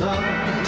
Made